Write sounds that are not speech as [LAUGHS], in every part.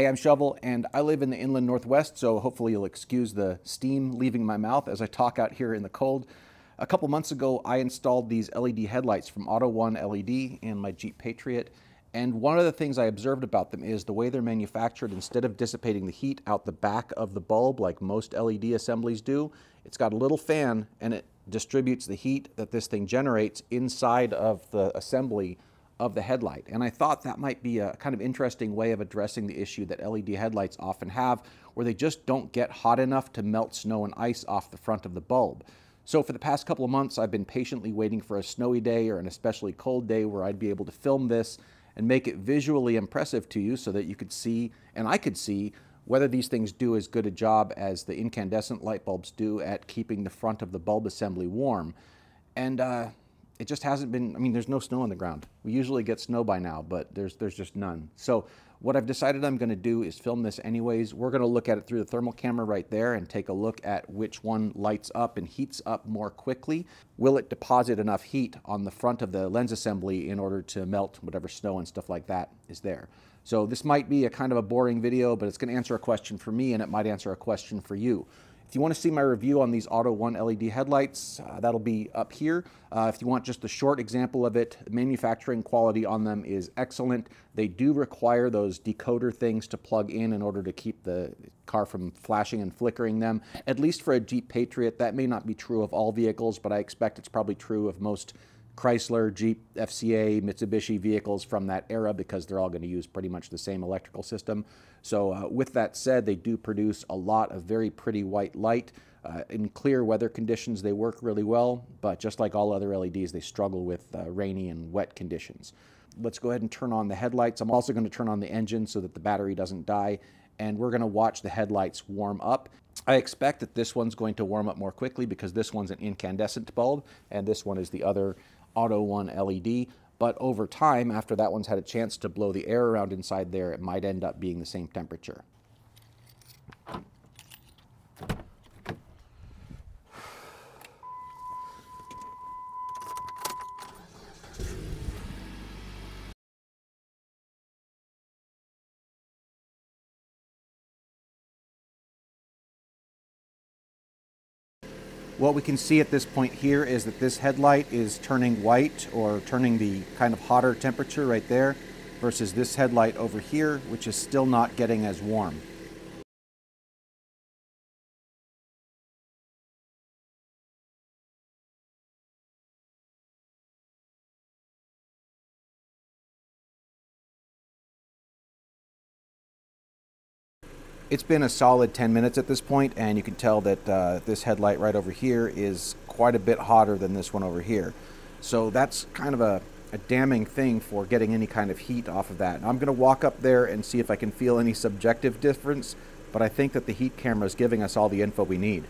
Hey, I'm Shovel, and I live in the inland northwest, so hopefully you'll excuse the steam leaving my mouth as I talk out here in the cold. A couple months ago, I installed these LED headlights from Auto One LED in my Jeep Patriot, and one of the things I observed about them is the way they're manufactured, instead of dissipating the heat out the back of the bulb like most LED assemblies do, it's got a little fan and it distributes the heat that this thing generates inside of the assembly of the headlight. And I thought that might be a kind of interesting way of addressing the issue that LED headlights often have, where they just don't get hot enough to melt snow and ice off the front of the bulb. So for the past couple of months, I've been patiently waiting for a snowy day or an especially cold day where I'd be able to film this and make it visually impressive to you so that you could see, and I could see, whether these things do as good a job as the incandescent light bulbs do at keeping the front of the bulb assembly warm. And uh, it just hasn't been, I mean, there's no snow on the ground. We usually get snow by now, but there's, there's just none. So what I've decided I'm gonna do is film this anyways. We're gonna look at it through the thermal camera right there and take a look at which one lights up and heats up more quickly. Will it deposit enough heat on the front of the lens assembly in order to melt whatever snow and stuff like that is there? So this might be a kind of a boring video, but it's gonna answer a question for me and it might answer a question for you. If you want to see my review on these Auto One LED headlights, uh, that'll be up here. Uh, if you want just a short example of it, manufacturing quality on them is excellent. They do require those decoder things to plug in in order to keep the car from flashing and flickering them. At least for a Jeep Patriot, that may not be true of all vehicles, but I expect it's probably true of most Chrysler, Jeep, FCA, Mitsubishi vehicles from that era because they're all going to use pretty much the same electrical system. So uh, with that said, they do produce a lot of very pretty white light. Uh, in clear weather conditions, they work really well, but just like all other LEDs, they struggle with uh, rainy and wet conditions. Let's go ahead and turn on the headlights. I'm also going to turn on the engine so that the battery doesn't die, and we're going to watch the headlights warm up. I expect that this one's going to warm up more quickly because this one's an incandescent bulb, and this one is the other Auto One LED. But over time, after that one's had a chance to blow the air around inside there, it might end up being the same temperature. What we can see at this point here is that this headlight is turning white or turning the kind of hotter temperature right there versus this headlight over here, which is still not getting as warm. It's been a solid 10 minutes at this point, and you can tell that uh, this headlight right over here is quite a bit hotter than this one over here. So that's kind of a, a damning thing for getting any kind of heat off of that. I'm going to walk up there and see if I can feel any subjective difference, but I think that the heat camera is giving us all the info we need.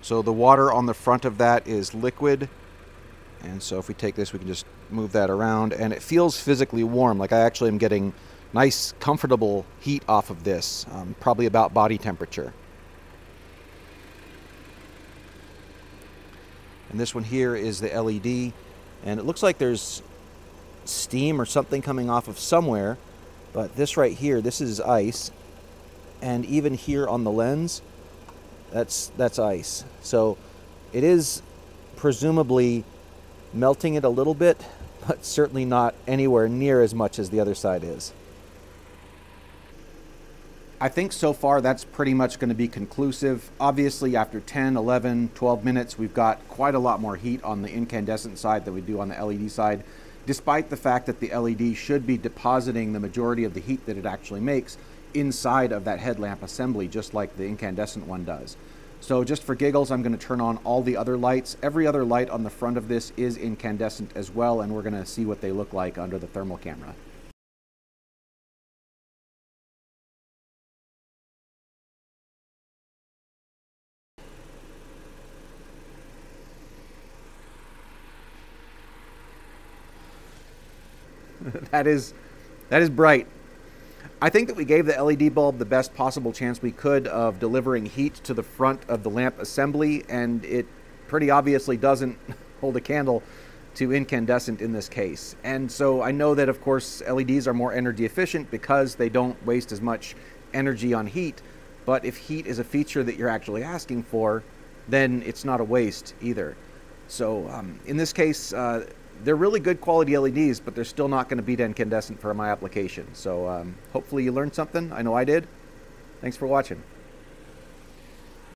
So the water on the front of that is liquid, and so if we take this, we can just move that around, and it feels physically warm. Like I actually am getting nice comfortable heat off of this, um, probably about body temperature. And this one here is the LED, and it looks like there's steam or something coming off of somewhere, but this right here, this is ice, and even here on the lens, that's that's ice. So it is presumably melting it a little bit, [LAUGHS] but certainly not anywhere near as much as the other side is. I think so far that's pretty much going to be conclusive. Obviously, after 10, 11, 12 minutes, we've got quite a lot more heat on the incandescent side than we do on the LED side, despite the fact that the LED should be depositing the majority of the heat that it actually makes inside of that headlamp assembly, just like the incandescent one does. So just for giggles, I'm going to turn on all the other lights. Every other light on the front of this is incandescent as well, and we're going to see what they look like under the thermal camera. [LAUGHS] that is that is bright. I think that we gave the LED bulb the best possible chance we could of delivering heat to the front of the lamp assembly, and it pretty obviously doesn't [LAUGHS] hold a candle to incandescent in this case. And so I know that, of course, LEDs are more energy efficient because they don't waste as much energy on heat. But if heat is a feature that you're actually asking for, then it's not a waste either. So um, in this case, uh, they're really good quality LEDs, but they're still not going to beat incandescent for my application. So um, hopefully you learned something. I know I did. Thanks for watching.